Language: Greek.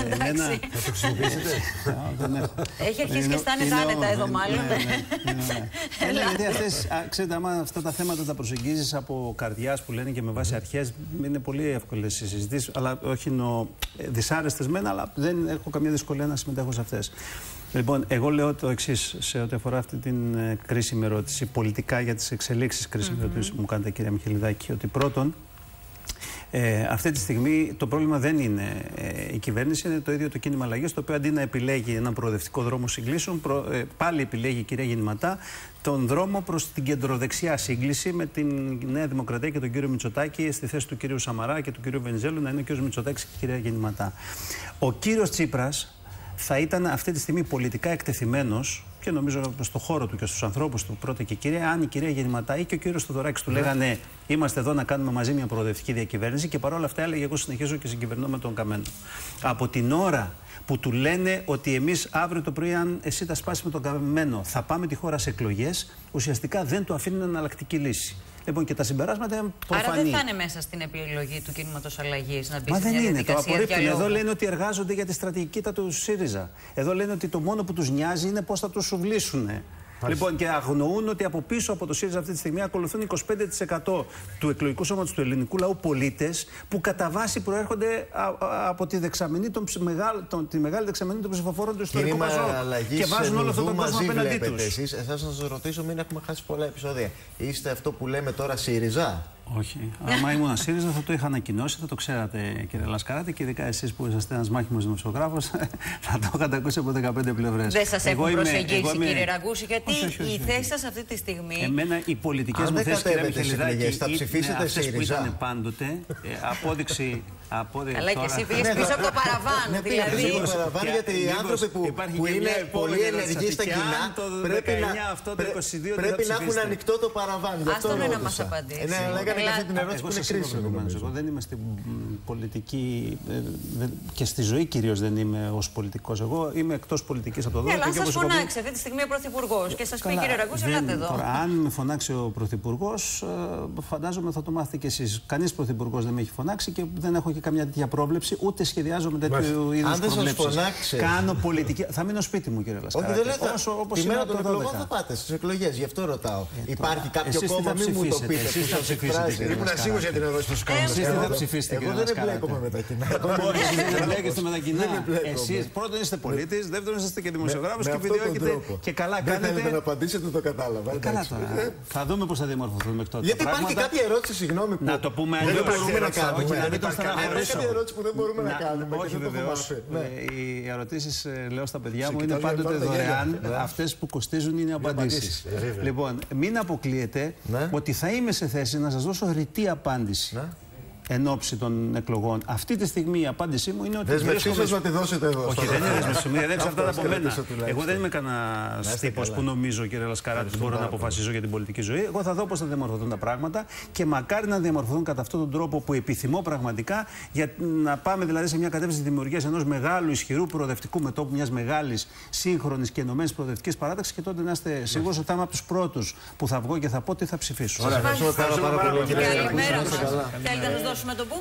Εμένα... Εντάξει. Θα το χρησιμοποιήσετε; Α, δεν έχω. Έχει αρχίσει Είναι- και αισθάνεται είναι άνετα ο- εδώ, ναι, μάλλον. ναι, ναι, ναι, ναι. Έλα, γιατί αυτές, α, ξέρετε, άμα αυτά τα θέματα τα προσεγγίζεις από καρδιάς που λένε και με βάση αρχές, είναι πολύ εύκολες οι συζητήσεις, αλλά όχι νο, ε, δυσάρεστες μένα, αλλά δεν έχω καμία δυσκολία να συμμετέχω σε αυτές. Λοιπόν, εγώ λέω το εξής σε ό,τι αφορά αυτή την ε, κρίσιμη ερώτηση, πολιτικά για τις εξελίξεις κρίσιμη ερώτηση που μου κάνετε, κυρία Μιχελιδάκη, ότι πρώτον, ε, αυτή τη στιγμή το πρόβλημα δεν είναι ε, η κυβέρνηση, είναι το ίδιο το κίνημα αλλαγής, το οποίο αντί να επιλέγει έναν προοδευτικό δρόμο συγκλήσεων, προ- ε, πάλι επιλέγει η κυρία Γεννηματά τον δρόμο προς την κεντροδεξιά σύγκληση με την Νέα Δημοκρατία και τον κύριο Μητσοτάκη στη θέση του κύριου Σαμαρά και του κύριου Βενιζέλου να είναι ο κύριος Μητσοτάκης και η κυρία Γεννηματά. Ο κύριος Τσίπρας θα ήταν αυτή τη στιγμή πολιτικά εκτεθειμένος και νομίζω στο χώρο του και στους ανθρώπους του πρώτα και κύρια, αν η κυρία Γεννηματά ή και ο κύριος Θοδωράκης του λέγανε Είμαστε εδώ να κάνουμε μαζί μια προοδευτική διακυβέρνηση και παρόλα αυτά έλεγε: Εγώ συνεχίζω και συγκυβερνώ με τον Καμένο. Από την ώρα που του λένε ότι εμείς αύριο το πρωί, αν εσύ τα σπάσεις με τον Καμένο, θα πάμε τη χώρα σε εκλογές, ουσιαστικά δεν του αφήνουν εναλλακτική λύση. Λοιπόν, και τα συμπεράσματα είναι Άρα προφανή. δεν θα είναι μέσα στην επιλογή του κίνηματο αλλαγής να μπεις Μα σε δεν μια είναι. Το διαδικασία απορρίπτουν. διαλόγου. Εδώ λένε ότι εργάζονται για τη στρατηγική τα του ΣΥΡΙΖΑ. Εδώ λένε ότι το μόνο που τους νοιάζει είναι πώς θα τους σουβλήσουν. Λοιπόν, και αγνοούν ότι από πίσω από το ΣΥΡΙΖΑ αυτή τη στιγμή ακολουθούν 25% του εκλογικού σώματος του ελληνικού λαού πολίτες που κατά βάση προέρχονται α- α- από τη, δεξαμενή των, ψ- μεγάλ- των- τη μεγάλη δεξαμενή των ψηφοφόρων του ιστορικού Κίνημα Πασόκ. αλλαγή Και βάζουν όλο αυτόν τον κόσμο μαζί απέναντί βλέπετε τους. εσείς. Εσά να σας ρωτήσω, μην έχουμε χάσει πολλά επεισόδια. Είστε αυτό που λέμε τώρα ΣΥΡΙΖΑ; Όχι. Αν ήμουν ΣΥΡΙΖΑ θα το είχα ανακοινώσει, θα το ξέρατε κύριε Λασκαράτη και ειδικά εσείς που είσαστε ένας μάχημος δημοσιογράφος θα το είχατε ακούσει από 15 πλευρές. Δεν σας έχουν προσεγγίσει, κύριε Ραγκούση, γιατί Όχι, όχι, όχι, η όχι. θέση σας αυτή τη στιγμή. Εμένα οι πολιτικές Αν μου δεν θέσεις, κύριε κατέβετε στις Μιχελιδάκη, εκλογές, θα ή- ψηφίσετε ναι, αυτές που ΣΥΡΙΖΑ. ήταν πάντοτε, ε, απόδειξη. απόδειξη Καλά, και τώρα- εσύ πήγες πίσω από το παραβάν. Ναι, πήγα δηλαδή. πίσω από το παραβάν, Και- γιατί οι μήπως άνθρωποι που, υπάρχει που και είναι μια επόμενη πολύ ερώτηση ενεργοί στα αυτή. Και κοινά αν το πρέπει να, 19 αυτό, το πρέ- 22 δεν πρέπει θα να έχουν ψηφίσετε. ανοιχτό το παραβάν. Γι' αυτό Άστον να μας ρώτησα. απαντήσει. Ε, Ναι, αλλά έκανε και αυτή την Ελάτε. ερώτηση Εγώ που είναι σας είπα κρίσιμη. προηγουμένως, νομίζω. Εγώ δεν είμαι στην μ, πολιτική ε, δεν- και στη ζωή κυρίως δεν είμαι ως πολιτικός. Εγώ είμαι εκτός πολιτικής από το Ναι, 12 αλλά αν και σας όπως είπα πριν- φωνάξει αυτή τη στιγμή ο Πρωθυπουργός και σας πει Καλά, κύριε Ραγκούση, δεν- ελάτε εδώ. Τώρα, αν με φωνάξει ο Πρωθυπουργός, φαντάζομαι θα το μάθετε κι εσείς. Κανείς Πρωθυπουργός δεν με έχει φωνάξει και δεν έχω και καμιά τέτοια πρόβλεψη, ούτε σχεδιάζω με τέτοιου είδους Αν δεν σας προβλέψεις. φωνάξει- Κάνω πολιτική. Θα μείνω σπίτι μου, κύριε Όχι, Λασκάρα. δεν λέτε. όπως Τη είναι μέρα από των το εκλογών 12. θα πάτε στις εκλογές, γι' αυτό ρωτάω. Υπάρχει κάποιο εσείς τι κόμμα, θα μην μου το ψηφίσετε, πείτε. εσείς που θα σας ψηφίσετε, εκφράζει. κύριε Ήμουν Λασκάρα. σίγουρος για την ερώτηση που σου κάνω. Εσείς τι θα ψηφίσετε, Εγώ κύριε δεν Λασκάρα. εμπλέκομαι με τα κοινά. Όχι, δεν εμπλέκεστε με τα κοινά. Δεν εμπλέκομαι. Εσείς πρώτον είστε πολίτης, δεύτερον είστε και δημοσιογράφος Με και αυτόν τον επιδιώκετε τρόπο. και καλά Δεν θέλετε να κάνετε. απαντήσετε, το κατάλαβα. Καλά εντάξει. τώρα. Θα δούμε πώς θα διαμορφωθούν μέχρι τότε. Γιατί τα υπάρχει πράγματα. κάποια ερώτηση, συγγνώμη, που Να το πούμε δεν αλλιώς. μπορούμε να Όχι, κάνουμε. Να μην τον Υπάρχει στεναχωρήσω. κάποια ερώτηση που δεν μπορούμε να κάνουμε. και Όχι δεν το βεβαίως. έχουμε μάθει. Ναι. Οι ερωτήσεις, λέω στα παιδιά Σε μου, είναι κοιτάζω πάντοτε για πάντα δωρεάν. γέλια. Ναι. Αυτές που κοστίζουν είναι απαντήσεις. απαντήσεις, ε, βέβαια. Λοιπόν, μην αποκλείετε Ναι. ότι θα είμαι σε θέση να σας δώσω ρητή απάντηση. Ναι. Εν ώψη των εκλογών. Αυτή τη στιγμή η απάντησή μου είναι ότι. Δεσμευτεί βρίσκομαι- σας να τη δώσετε εδώ. όχι, στο δεν είναι ραδιόφωνο. δεσμευτή. Δεν Αυτό εξαρτάται από σας μένα. κρατήσω τουλάχιστον. Εγώ δεν είμαι κανένας είστε τύπος καλά. που νομίζω, κύριε Λασκαράτη, ότι μπορώ να πάρα πολύ. αποφασίζω για την πολιτική ζωή. Εγώ θα δω πώς θα διαμορφωθούν τα πράγματα και μακάρι να διαμορφωθούν κατά αυτόν τον τρόπο που επιθυμώ πραγματικά για να πάμε δηλαδή σε μια κατεύθυνση δημιουργίας ενός μεγάλου, ισχυρού προοδευτικού μετόπου, μιας μεγάλης, σύγχρονης και ενωμένης προοδευτικής παράταξης και τότε να είστε σίγουροι ότι θα είμαι από τους πρώτους που θα βγω και θα πω τι θα ψηφίσω. Ωραία, ευχαριστούμε πάρα, πάρα πολύ. κύριε Ραγκούση. Καλημέρα Να είστε μα. καλά. Θέλετε να σας próxima do bumbum.